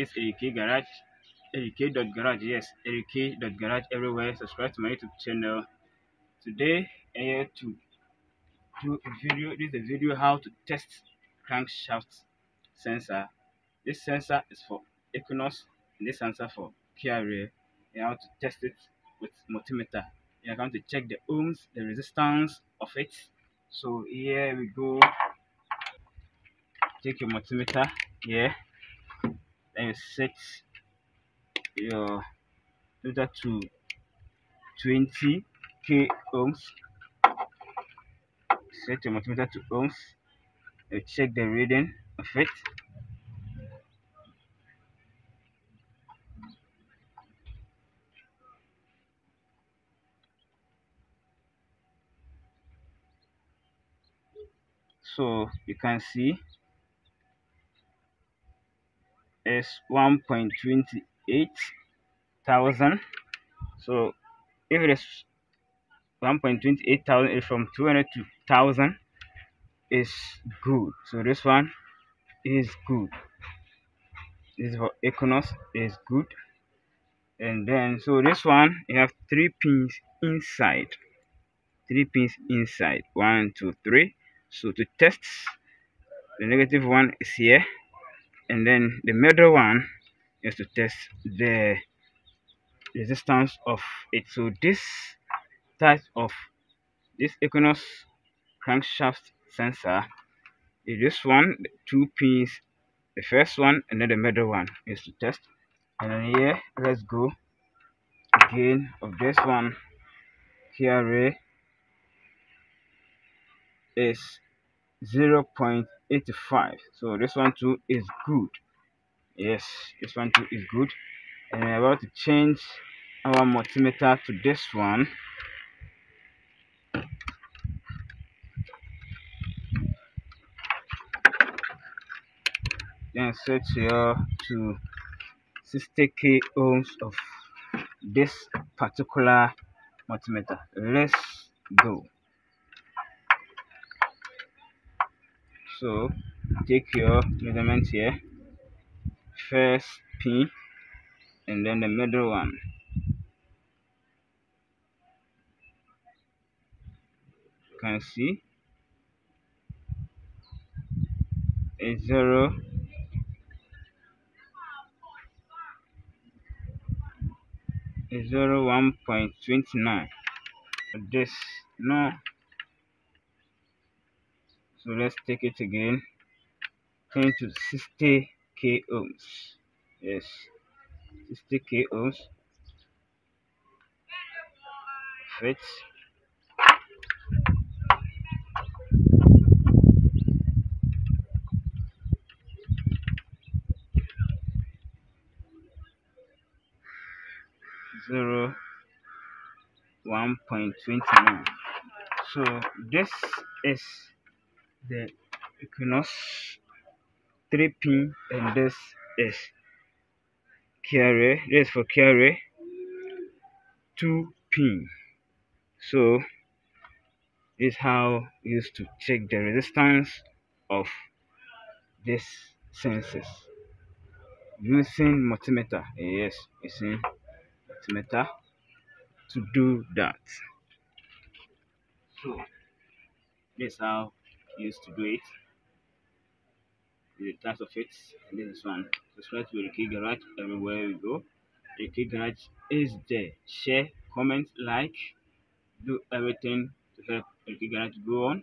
this AK Garage, AK.garage, yes, AK.garage everywhere. Subscribe to my YouTube channel. Today, I'm here to do a video. This is a video how to test crankshaft sensor. This sensor is for Equinox, and this sensor for KRA. You have to test it with multimeter. You're going to check the ohms, the resistance of it. So here we go. Take your multimeter here and set your meter to 20 k ohms. Set your multimeter to ohms you check the reading of it so you can see is 1.28 thousand. So if it is 1.28 thousand is from 200 to 1000 is good. So this one is good. This for Equinox is good. And then so this one you have three pins inside. Three pins inside. One two three. So to test the negative one is here and then the middle one is to test the resistance of it. So this type of this Equinox crankshaft sensor is this one two pins the first one and then the middle one is to test. And then here let's go again of this one. Here is 0.85 so this one too is good. Yes this one too is good. And I'm about to change our multimeter to this one. Then set here to 60k ohms of this particular multimeter. Let's go so take your measurement here. First pin and then the middle one. You can see a zero. A zero one point twenty nine. This no so let's take it again. 10 to 60 k ohms. Yes. 60 k ohms. Fits zero. One point twenty nine. So this is the Equinox 3 pin and this is carry this for carry 2 pin so this is how used to check the resistance of this sensors using multimeter. Yes using multimeter to do that. So this is how used to do it. The types of it, and this is one. Subscribe to the Garage everywhere we go. The Garage is there. Share, comment, like, do everything to help Key Garage go on.